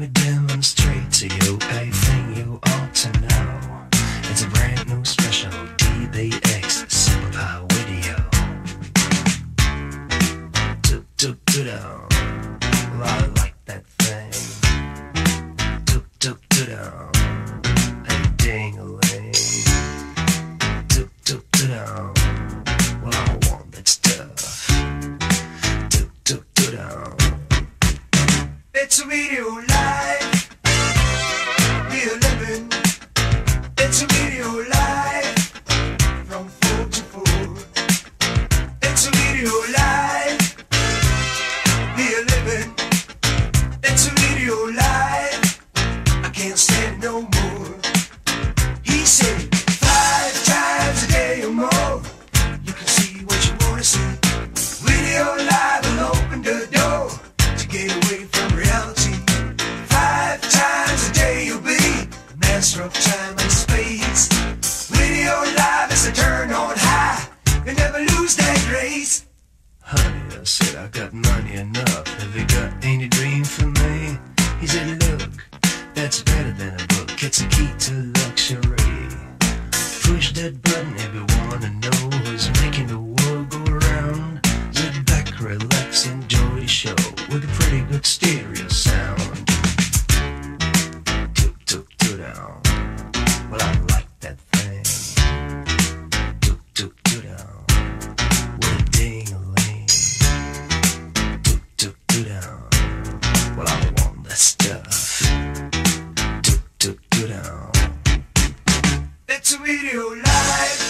Me demonstrate to you a thing you ought to know. It's a brand new special DBX Super Power video. Do do do do. Well, I like that thing. Do do do do. A ding a ling. Do do do do. Well, I want that stuff. Do do do do. It's a video can't stand no more. He said five times a day or more. You can see what you wanna see. Video door to get away from reality. Five times a day you'll be master of time and space. Video life is a turn on high. You never lose that grace. Honey, I said I got money enough. Have you got any dream for me? He said, look, that's better than a book. It's a key to luxury. Push that button, everyone to know who's making the world go round. Sit back, relax, enjoy the show with a pretty good stereo sound. Toot toot toot down. Well, I It's a video